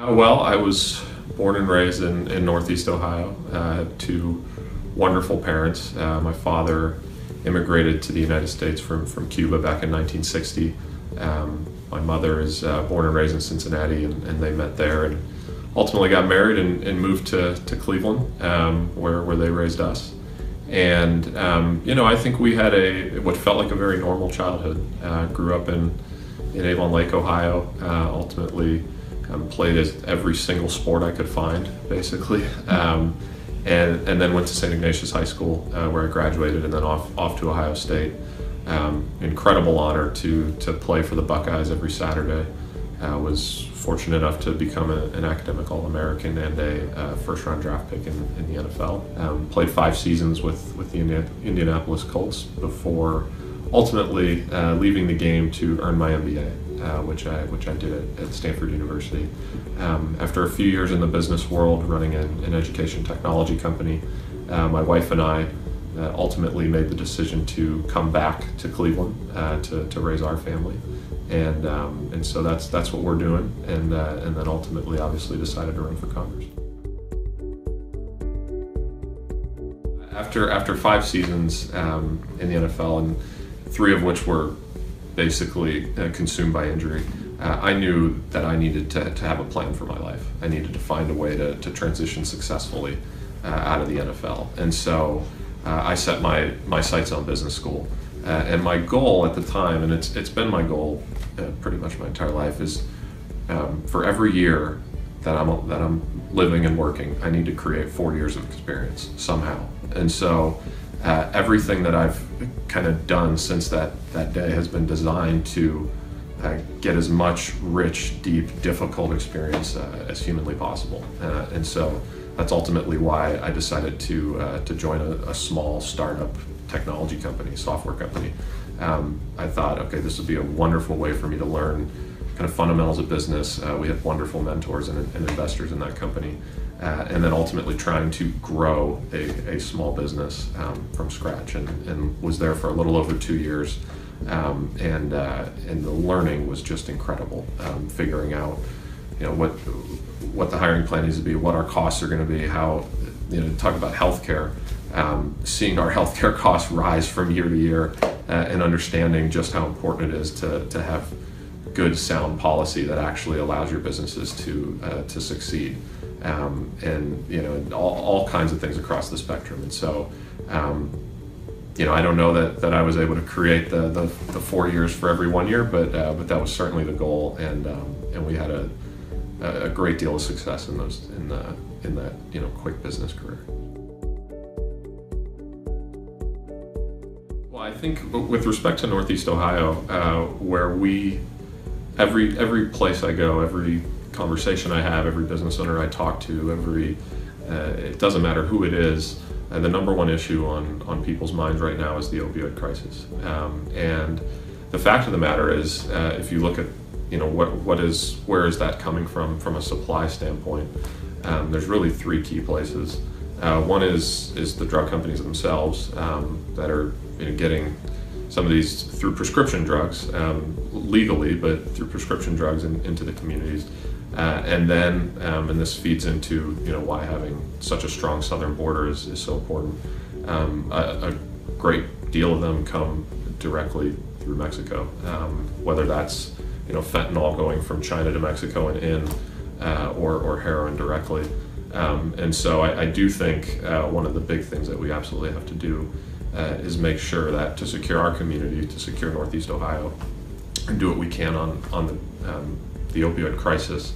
Uh, well, I was born and raised in, in Northeast Ohio. Uh, I two wonderful parents. Uh, my father immigrated to the United States from, from Cuba back in 1960. Um, my mother is uh, born and raised in Cincinnati, and, and, they met there and ultimately got married and, and moved to, to Cleveland, um, where, where they raised us. And, um, you know, I think we had a what felt like a very normal childhood. Uh, grew up in, in Avon Lake, Ohio, uh, ultimately um, played every single sport I could find, basically. Um, and, and then went to St. Ignatius High School, uh, where I graduated, and then off, off to Ohio State. Um, incredible honor to, to play for the Buckeyes every Saturday. Uh, was fortunate enough to become a, an academic All American and a uh, first round draft pick in, in the NFL. Um, played five seasons with, with the Indianapolis Colts before ultimately uh, leaving the game to earn my MBA uh, which I which I did at, at Stanford University. Um, after a few years in the business world, running an, an education technology company, uh, my wife and I uh, ultimately made the decision to come back to Cleveland uh, to, to raise our family, and um, and so that's that's what we're doing, and uh, and then ultimately, obviously, decided to run for Congress. After after five seasons um, in the NFL, and three of which were basically uh, consumed by injury, uh, I knew that I needed to, to have a plan for my life. I needed to find a way to, to transition successfully uh, out of the NFL. And so uh, I set my, my sights on business school. Uh, and my goal at the time, and it's, it's been my goal uh, pretty much my entire life, is um, for every year that I'm, that I'm living and working, I need to create four years of experience somehow. And so everything that I've kind of done since that, that day has been designed to uh, get as much rich, deep, difficult experience uh, as humanly possible. Uh, and so that's ultimately why I decided to, uh, to join a, a, small startup technology company, software company. Um, I thought, okay, this would be a wonderful way for me to learn kind of fundamentals of business. Uh, we had wonderful mentors and, and investors in that company uh, and then ultimately trying to grow a, a small business um, from scratch and, and was there for a little over two years. Um, and uh, and the learning was just incredible um, figuring out you know what what the hiring plan needs to be what our costs are going to be how you know talk about healthcare um, seeing our healthcare costs rise from year to year uh, and understanding just how important it is to, to have good sound policy that actually allows your businesses to uh, to succeed um, and you know all, all, kinds of things across the spectrum. And so, um, you know, I don't know that, that I was able to create the, the, the four years for every one year, but uh, but that was certainly the goal, and um, and we had a, a great deal of success in those in the in that you know quick business career. Well, I think with respect to Northeast Ohio, uh, where we every every place I go, every conversation I have, every business owner I talk to, every uh, it doesn't matter who it is. Uh, the number one issue on on people's minds right now is the opioid crisis. Um, and the fact of the matter is, uh, if you look at you know what what is where is that coming from from a supply standpoint? Um, there's really three key places. Uh, one is is the drug companies themselves um, that are you know, getting some of these through prescription drugs um, legally, but through prescription drugs in, into the communities. Uh, and then, um, and this feeds into you know why having such a strong southern border is, is so important. Um, a, a, great deal of them come directly through Mexico, um, whether that's you know fentanyl going from China to Mexico and in, uh, or or heroin directly. Um, and so I, I do think uh, one of the big things that we absolutely have to do uh, is make sure that to secure our community, to secure Northeast Ohio, and do what we can on on the um, the opioid crisis,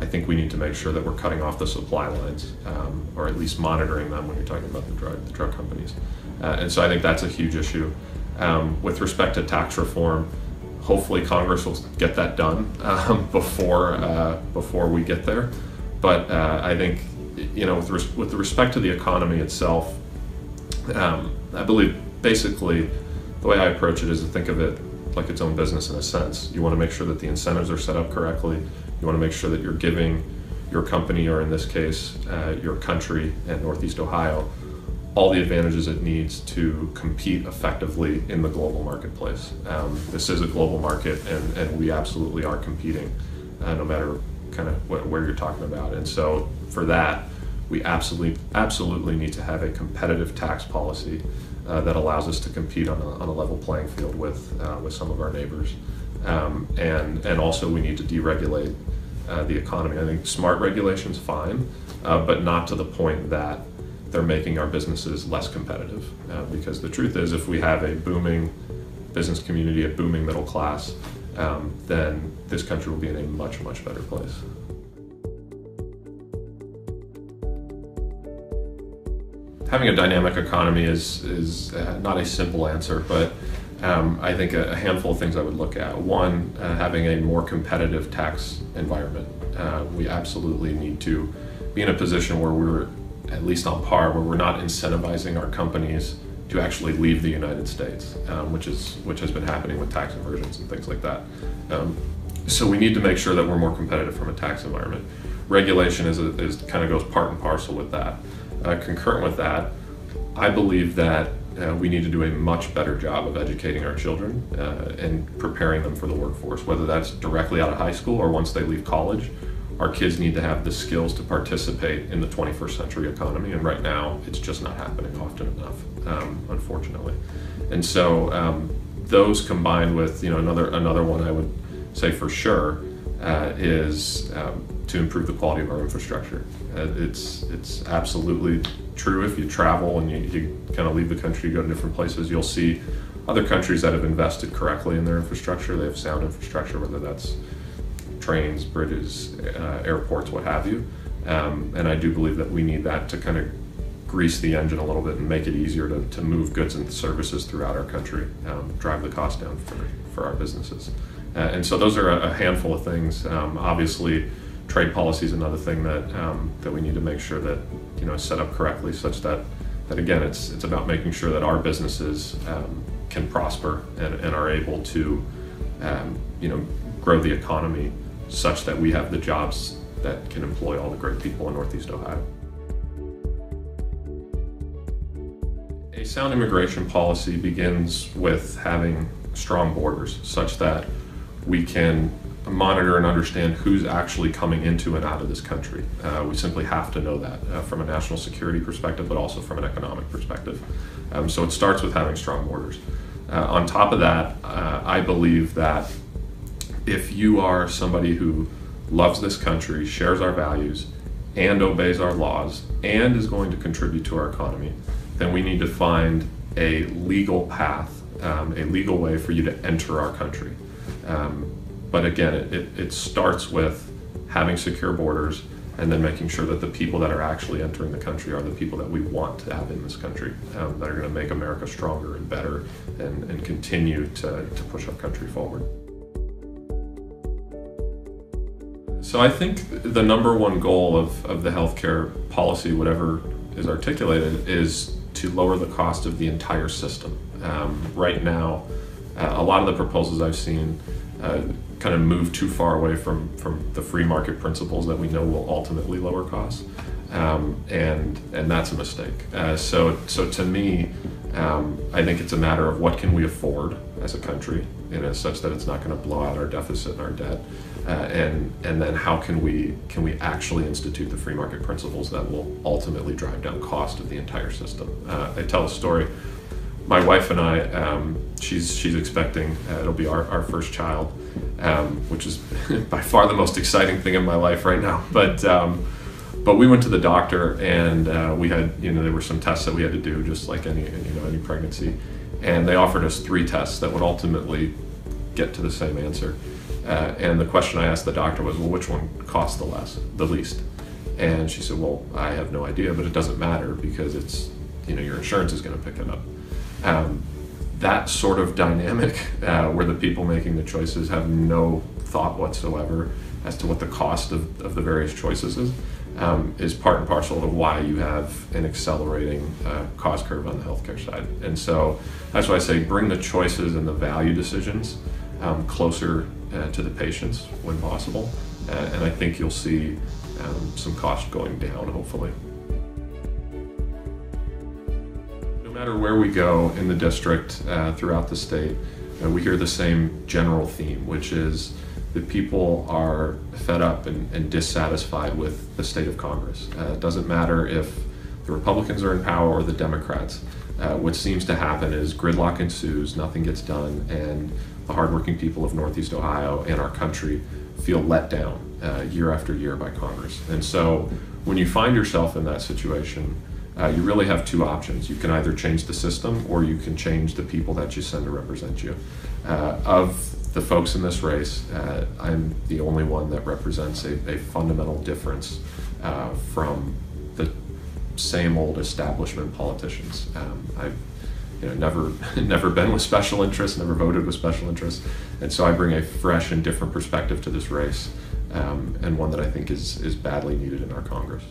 I think we need to make sure that we're cutting off the supply lines, um, or at least monitoring them when you're talking about the drug, the drug companies. Uh, and so I think that's a huge issue. Um, with respect to tax reform, hopefully Congress will get that done um, before uh, before we get there. But uh, I think, you know, with, res- with respect to the economy itself, um, I believe basically the way I approach it is to think of it like its own business in a sense. You want to make sure that the incentives are set up correctly. You want to make sure that you're giving your company, or in this case, uh, your country and Northeast Ohio, all the advantages it needs to compete effectively in the global marketplace. Um, this is a global market, and, and we absolutely are competing, uh, no matter kind of where you're talking about. And so for that, we absolutely absolutely need to have a competitive tax policy uh, that allows us to compete on a, on a level playing field with uh, with some of our neighbors, um, and and also we need to deregulate uh, the economy. I think smart regulation's fine, uh, but not to the point that they're making our businesses less competitive. Uh, because the truth is, if we have a booming business community, a booming middle class, um, then this country will be in a much much better place. Having a dynamic economy is is uh, not a simple answer, but um, I think a, a, handful of things I would look at. One, uh, having a more competitive tax environment. Uh, we absolutely need to be in a position where we're at least on par, where we're not incentivizing our companies to actually leave the United States, um, which is which has been happening with tax inversions and things like that. Um, so we need to make sure that we're more competitive from a tax environment. Regulation is, a, is kind of goes part and parcel with that. Uh, concurrent with that, I believe that uh, we need to do a much better job of educating our children uh, and preparing them for the workforce, whether that's directly out of high school or once they leave college. Our kids need to have the skills to participate in the 21st century economy, and right now it's just not happening often enough, um, unfortunately. And so, um, those combined with you know another another one I would say for sure uh, is um, to improve the quality of our infrastructure. Uh, it's it's absolutely true. If you travel and you, you kind of leave the country, you go to different places, you'll see other countries that have invested correctly in their infrastructure. They have sound infrastructure, whether that's trains, bridges, uh, airports, what have you. Um, and I do believe that we need that to kind of grease the engine a little bit and make it easier to, to move goods and services throughout our country, um, drive the cost down for, for our businesses. Uh, and so those are a, a handful of things. Um, obviously, trade policy is another thing that um, that we need to make sure that you know is set up correctly, such that that again, it's it's about making sure that our businesses um, can prosper and, and are able to um, you know grow the economy such that we have the jobs that can employ all the great people in Northeast Ohio. A sound immigration policy begins with having strong borders such that we can monitor and understand who's actually coming into and out of this country. Uh, we simply have to know that uh, from a national security perspective, but also from an economic perspective. Um, so it starts with having strong borders. Uh, on top of that, uh, I believe that if you are somebody who loves this country, shares our values, and obeys our laws, and is going to contribute to our economy, then we need to find a legal path, um, a legal way for you to enter our country. Um, but again, it, it, it starts with having secure borders and then making sure that the people that are actually entering the country are the people that we want to have in this country, um, that are going to make America stronger and better and, and continue to, to push our country forward. So I think the number one goal of, of the healthcare policy, whatever is articulated, is to lower the cost of the entire system. Um, right now, uh, a lot of the proposals I've seen uh, kind of move too far away from, from the free market principles that we know will ultimately lower costs. Um, and and that's a mistake. Uh, so so to me, um, I think it's a matter of what can we afford as a country, you know, such that it's not going to blow out our deficit and our debt, uh, and and then how can we can we actually institute the free market principles that will ultimately drive down cost of the entire system. Uh, I tell a story my wife and I, um, she's she's expecting. Uh, it'll be our, our first child, um, which is by far the most exciting thing in my life right now. But um, but we went to the doctor and uh, we had you know there were some tests that we had to do, just like any you know any pregnancy, and they offered us three tests that would ultimately get to the same answer. Uh, and the question I asked the doctor was, well, which one costs the less, the least? And she said, well, I have no idea, but it doesn't matter because it's you know your insurance is going to pick it up um, that sort of dynamic uh, where the people making the choices have no thought whatsoever as to what the cost of, of the various choices is um, is part and parcel of why you have an accelerating uh, cost curve on the healthcare side. And so that's why I say bring the choices and the value decisions um, closer uh, to the patients when possible. Uh, and I think you'll see um, some cost going down, hopefully. Matter where we go in the district uh, throughout the state, uh, we hear the same general theme, which is that people are fed up and, and dissatisfied with the state of Congress. Uh, it doesn't matter if the Republicans are in power or the Democrats. Uh, what seems to happen is gridlock ensues, nothing gets done, and the hardworking people of Northeast Ohio and our country feel let down uh, year after year by Congress. And so when you find yourself in that situation, uh, you really have two options. You can either change the system or you can change the people that you send to represent you. Uh, of the folks in this race, uh, I'm the only one that represents a, a fundamental difference uh, from the same old establishment politicians. Um, I've you know, never never been with special interests, never voted with special interests, and so I bring a fresh and different perspective to this race, um, and one that I think is is badly needed in our Congress.